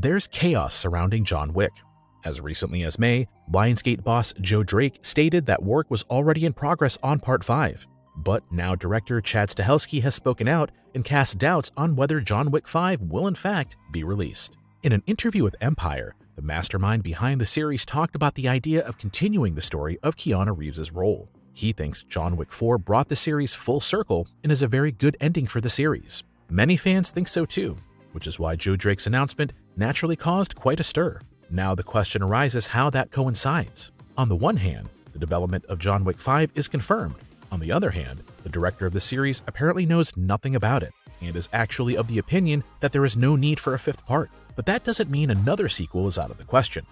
there's chaos surrounding John Wick. As recently as May, Lionsgate boss Joe Drake stated that work was already in progress on Part 5, but now director Chad Stahelski has spoken out and cast doubts on whether John Wick 5 will in fact be released. In an interview with Empire, the mastermind behind the series talked about the idea of continuing the story of Keanu Reeves' role. He thinks John Wick 4 brought the series full circle and is a very good ending for the series. Many fans think so too, which is why Joe Drake's announcement naturally caused quite a stir. Now the question arises how that coincides. On the one hand, the development of John Wick 5 is confirmed. On the other hand, the director of the series apparently knows nothing about it and is actually of the opinion that there is no need for a fifth part. But that doesn't mean another sequel is out of the question.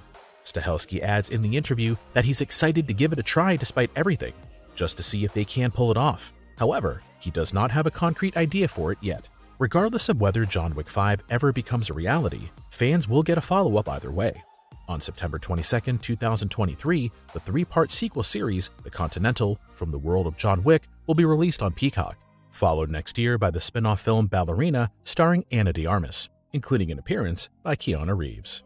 Stahelski adds in the interview that he's excited to give it a try despite everything, just to see if they can pull it off. However, he does not have a concrete idea for it yet. Regardless of whether John Wick 5 ever becomes a reality, fans will get a follow-up either way. On September 22, 2023, the three-part sequel series, The Continental, From the World of John Wick, will be released on Peacock, followed next year by the spin-off film Ballerina starring Ana de Armas, including an appearance by Keanu Reeves.